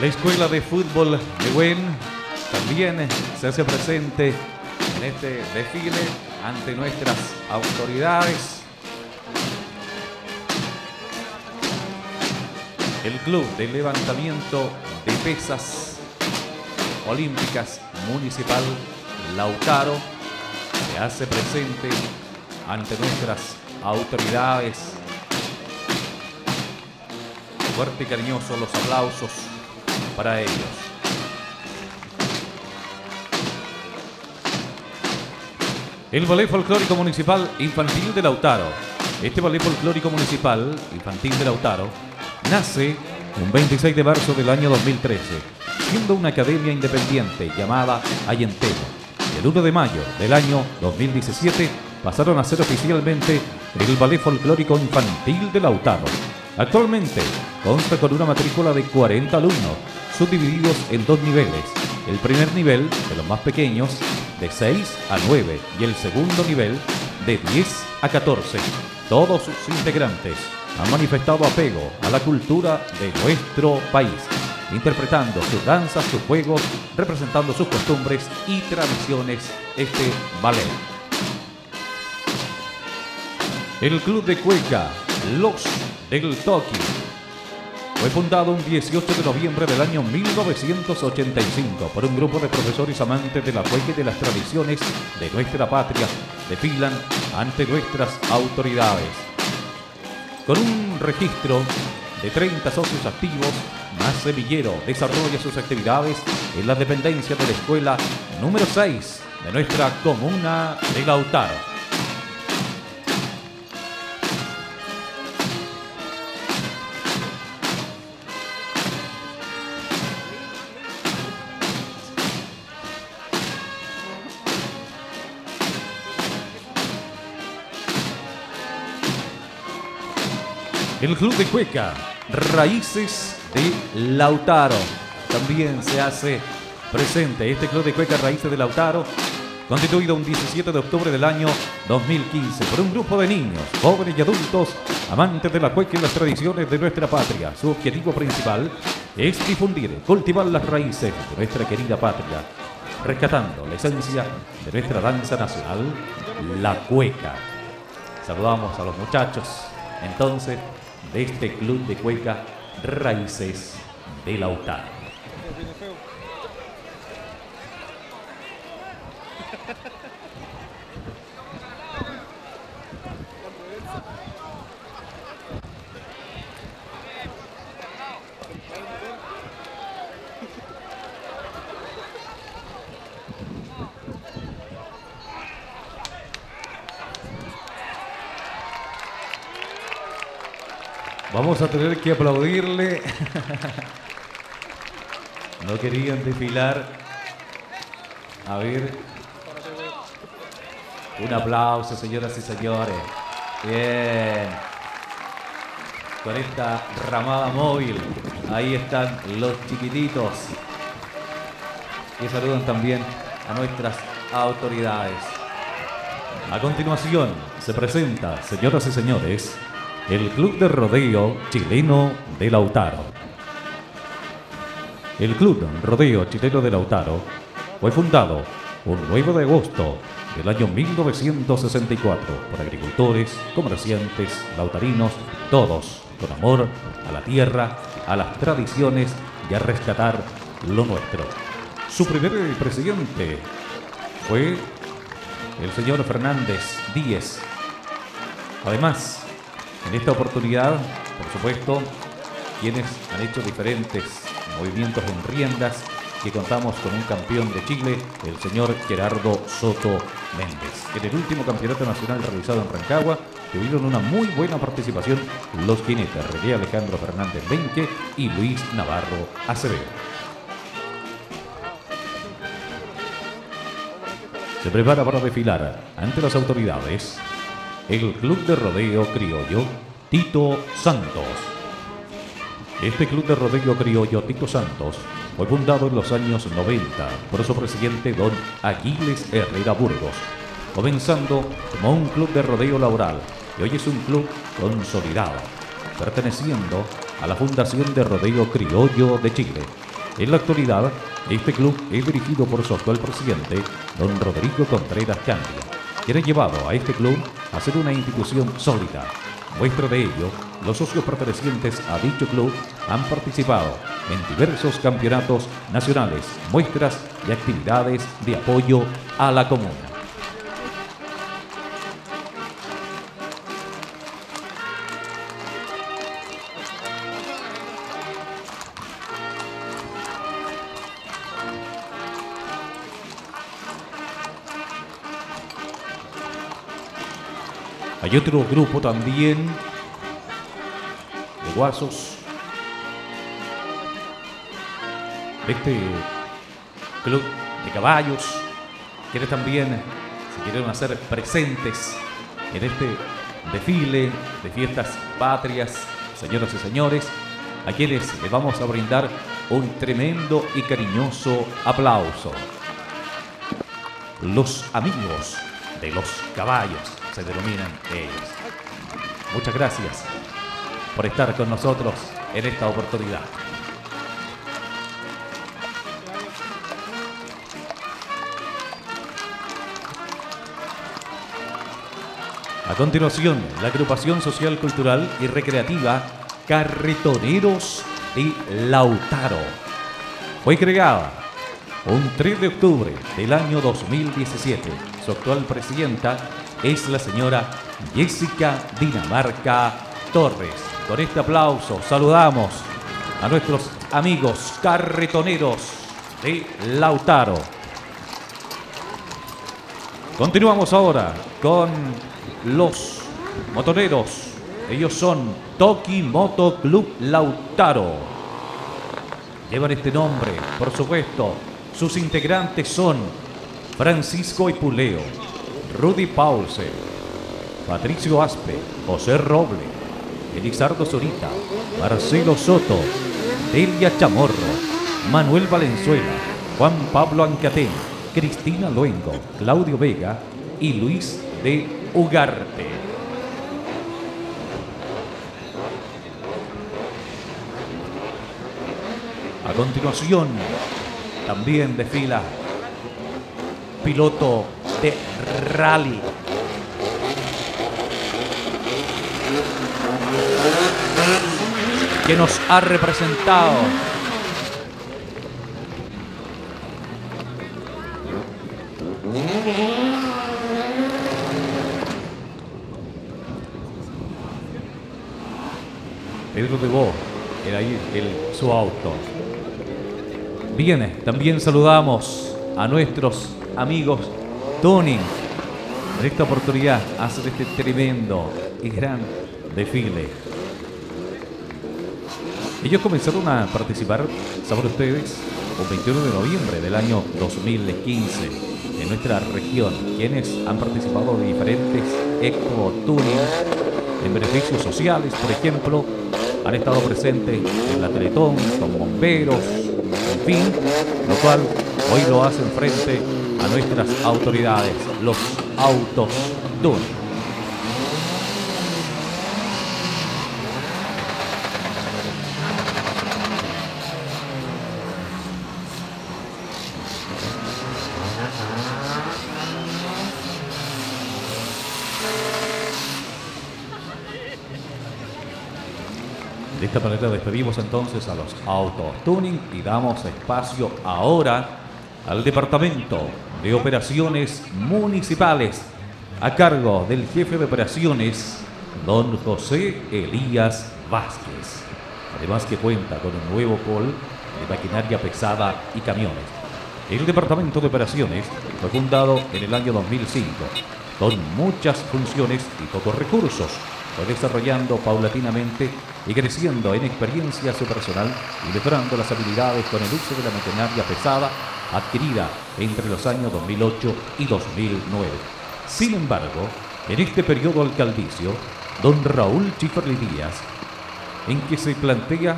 La escuela de fútbol de Buen también se hace presente en este desfile ante nuestras autoridades. El Club de Levantamiento de Pesas Olímpicas Municipal Lautaro se hace presente ante nuestras autoridades. Fuerte y cariñoso los aplausos para ellos. El Ballet Folclórico Municipal Infantil de Lautaro. Este Ballet Folclórico Municipal Infantil de Lautaro nace un 26 de marzo del año 2013, siendo una academia independiente llamada Ayentemo. El 1 de mayo del año 2017 pasaron a ser oficialmente el Ballet Folclórico Infantil de Lautaro. Actualmente consta con una matrícula de 40 alumnos, subdivididos en dos niveles. El primer nivel, de los más pequeños, de 6 a 9 y el segundo nivel, de 10 a 14. Todos sus integrantes han manifestado apego a la cultura de nuestro país, interpretando sus danzas, sus juegos, representando sus costumbres y tradiciones este ballet. El Club de Cueca, Los del Toki, fue fundado un 18 de noviembre del año 1985 por un grupo de profesores amantes de la cueca y de las tradiciones de nuestra patria. Desfilan ante nuestras autoridades. Con un registro de 30 socios activos, Más Semillero desarrolla sus actividades en la dependencia de la escuela número 6 de nuestra comuna de Lautaro. El Club de Cueca, Raíces de Lautaro. También se hace presente este Club de Cueca Raíces de Lautaro, constituido un 17 de octubre del año 2015 por un grupo de niños, jóvenes y adultos amantes de la cueca y las tradiciones de nuestra patria. Su objetivo principal es difundir, cultivar las raíces de nuestra querida patria, rescatando la esencia de nuestra danza nacional, la cueca. Saludamos a los muchachos, entonces, de este club de cueca Raíces de Lautaro. Vamos a tener que aplaudirle. No querían desfilar. A ver. Un aplauso, señoras y señores. Bien. con esta ramada móvil. Ahí están los chiquititos. Y saludan también a nuestras autoridades. A continuación se presenta, señoras y señores, el Club de Rodeo Chileno de Lautaro. El Club Rodeo Chileno de Lautaro fue fundado un 9 de agosto del año 1964 por agricultores, comerciantes, lautarinos, todos con amor a la tierra, a las tradiciones y a rescatar lo nuestro. Su primer presidente fue el señor Fernández Díez. Además, en esta oportunidad, por supuesto, quienes han hecho diferentes movimientos en riendas, que contamos con un campeón de Chile, el señor Gerardo Soto Méndez. En el último campeonato nacional realizado en Rancagua, tuvieron una muy buena participación los jinetes René Alejandro Fernández Benque y Luis Navarro Acevedo. Se prepara para desfilar ante las autoridades el Club de Rodeo Criollo Tito Santos. Este Club de Rodeo Criollo Tito Santos fue fundado en los años 90 por su presidente don Aquiles Herrera Burgos, comenzando como un club de rodeo laboral y hoy es un club consolidado, perteneciendo a la Fundación de Rodeo Criollo de Chile. En la actualidad, este club es dirigido por su actual presidente, don Rodrigo Contreras Candia, quien ha llevado a este club a ser una institución sólida. Muestra de ello, los socios pertenecientes a dicho club han participado en diversos campeonatos nacionales, muestras y actividades de apoyo a la comuna. Hay otro grupo también de guasos. De este club de caballos, quienes también se quieren hacer presentes en este desfile de fiestas patrias, señoras y señores, a quienes les vamos a brindar un tremendo y cariñoso aplauso. Los amigos de los caballos se denominan ellos. Muchas gracias por estar con nosotros en esta oportunidad. A continuación, la agrupación social, cultural y recreativa Carretoneros de Lautaro fue creada un 3 de octubre del año 2017. Su actual presidenta es la señora Jessica Dinamarca Torres. Con este aplauso saludamos a nuestros amigos carretoneros de Lautaro. Continuamos ahora con los motoneros. Ellos son Toki Moto Club Lautaro. Llevan este nombre, por supuesto. Sus integrantes son Francisco Ipuleo, Rudy Paulsen, Patricio Aspe, José Roble, Elizardo Zorita, Marcelo Soto, Delia Chamorro, Manuel Valenzuela, Juan Pablo Ancatén, Cristina Luengo, Claudio Vega y Luis de Ugarte. A continuación, también desfila piloto de rally. Que nos ha representado Pedro de Bo, era ahí el, su auto. Bien, también saludamos a nuestros amigos Tuning. En esta oportunidad hacen este tremendo y gran desfile. Ellos comenzaron a participar, saben ustedes, el 21 de noviembre del año 2015 en nuestra región, quienes han participado de diferentes Expo Tuning en beneficios sociales, por ejemplo, han estado presentes en la Teletón, con bomberos, en fin, lo cual hoy lo hacen frente a nuestras autoridades, los autos DUN. De esta manera despedimos entonces a los Auto Tuning y damos espacio ahora al Departamento de Operaciones Municipales a cargo del jefe de operaciones, don José Elías Vázquez. Además que cuenta con un nuevo pol de maquinaria pesada y camiones. El Departamento de Operaciones fue fundado en el año 2005 con muchas funciones y pocos recursos fue desarrollando paulatinamente y creciendo en experiencia su personal y mejorando las habilidades con el uso de la maquinaria pesada adquirida entre los años 2008 y 2009. Sin embargo, en este periodo alcaldicio, don Raúl Chiferli Díaz, en que se plantea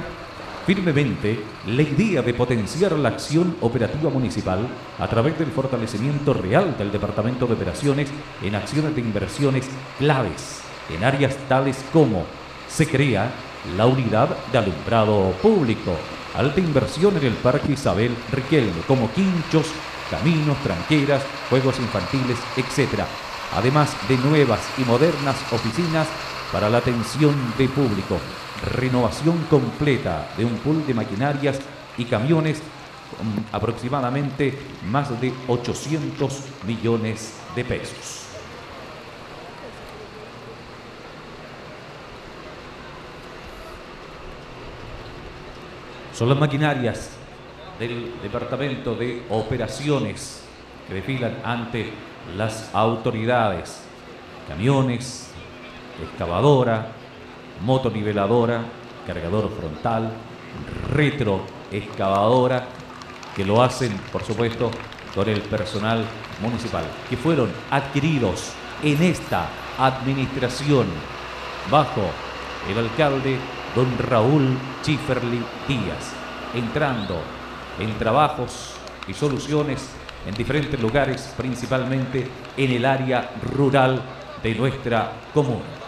firmemente la idea de potenciar la acción operativa municipal a través del fortalecimiento real del Departamento de Operaciones en acciones de inversiones claves en áreas tales como se crea la unidad de alumbrado público, alta inversión en el Parque Isabel Riquelme, como quinchos, caminos, tranqueras, juegos infantiles, etc. Además de nuevas y modernas oficinas para la atención de público, renovación completa de un pool de maquinarias y camiones con aproximadamente más de 800 millones de pesos. Son las maquinarias del Departamento de Operaciones que desfilan ante las autoridades. Camiones, excavadora, motoniveladora, cargador frontal, retroexcavadora, que lo hacen, por supuesto, con el personal municipal, que fueron adquiridos en esta administración bajo el alcalde don Raúl Chiferli Díaz, entrando en trabajos y soluciones en diferentes lugares, principalmente en el área rural de nuestra comuna.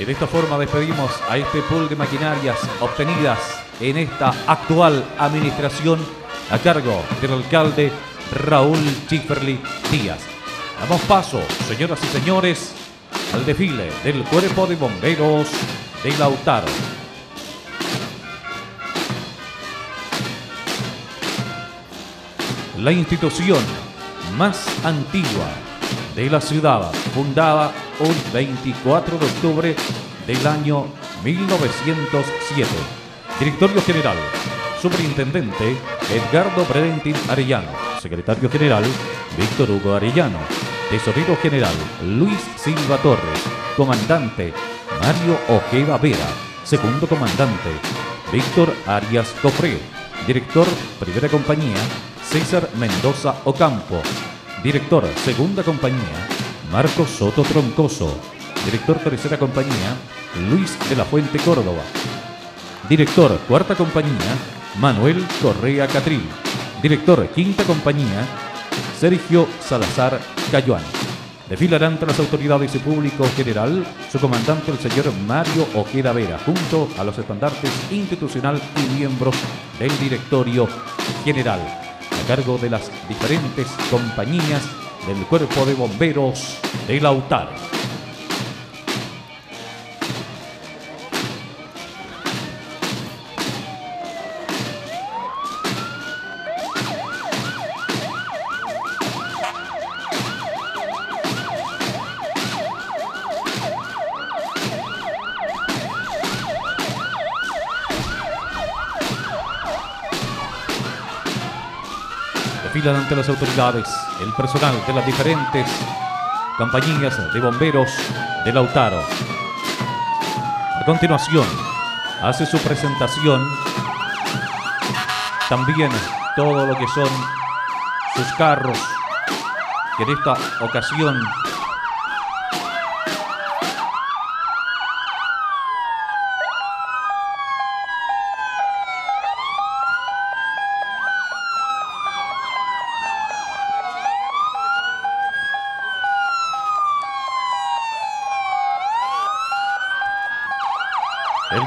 Y de esta forma despedimos a este pool de maquinarias obtenidas en esta actual administración a cargo del alcalde Raúl Chiferli Díaz. Damos paso, señoras y señores, al desfile del Cuerpo de Bomberos de Lautaro. La institución más antigua de la ciudad, fundada un 24 de octubre del año 1907. Directorio General, Superintendente Edgardo Predentin Arellano. Secretario General Víctor Hugo Arellano. Tesorero General Luis Silva Torres. Comandante Mario Ojeda Vera. Segundo Comandante Víctor Arias Cofre. Director Primera Compañía César Mendoza Ocampo. Director Segunda Compañía Marcos Soto Troncoso. Director Tercera Compañía, Luis de la Fuente Córdoba. Director Cuarta Compañía, Manuel Correa Catril. Director Quinta Compañía, Sergio Salazar Cayuán. Desfilarán las autoridades y público general su comandante el señor Mario Ojeda Vera, junto a los estandartes institucional y miembros del directorio general, a cargo de las diferentes compañías del Cuerpo de Bomberos de Lautaro. Ante las autoridades el personal de las diferentes compañías de bomberos de Lautaro. A continuación, hace su presentación también todo lo que son sus carros, que en esta ocasión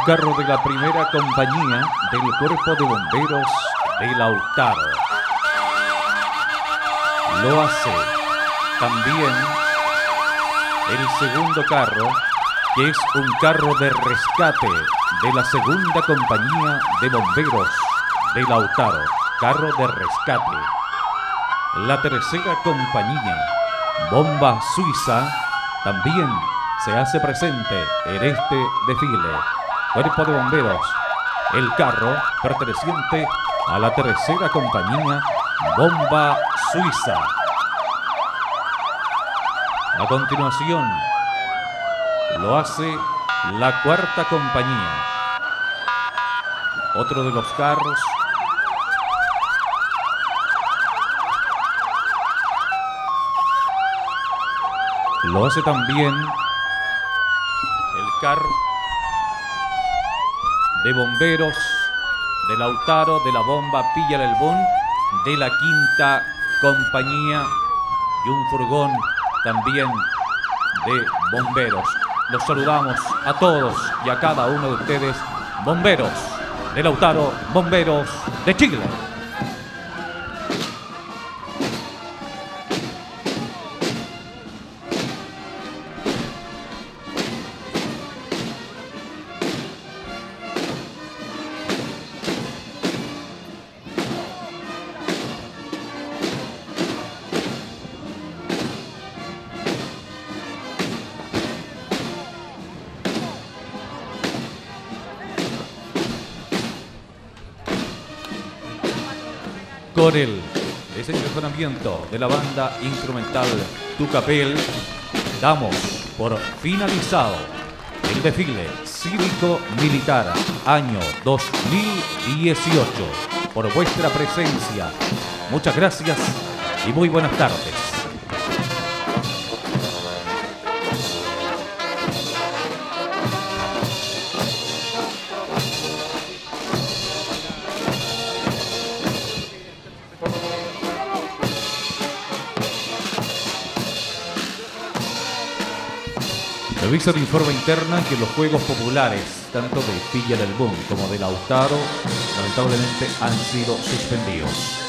carro de la primera compañía del Cuerpo de Bomberos de Lautaro. Lo hace también el segundo carro, que es un carro de rescate de la segunda compañía de bomberos de Lautaro. Carro de rescate. La tercera compañía, Bomba Suiza, también se hace presente en este desfile. Cuerpo de Bomberos, el carro perteneciente a la tercera compañía Bomba Suiza. A continuación, lo hace la cuarta compañía. Otro de los carros lo hace también el carro de bomberos de Lautaro, de la bomba Pilla del Bon, de la quinta compañía y un furgón también de bomberos. Los saludamos a todos y a cada uno de ustedes, bomberos de Lautaro, bomberos de Chile. De la banda instrumental Tucapel, damos por finalizado el desfile cívico-militar año 2018 por vuestra presencia. Muchas gracias y muy buenas tardes. De informe interna que los juegos populares, tanto de Pilla del Boom como de Lautaro, lamentablemente han sido suspendidos.